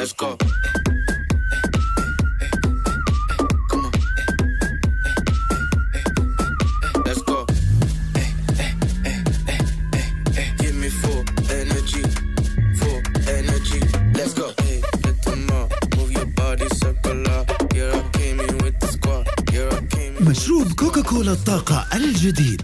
let's go. مشروب كوكاكولا الطاقة الجديد.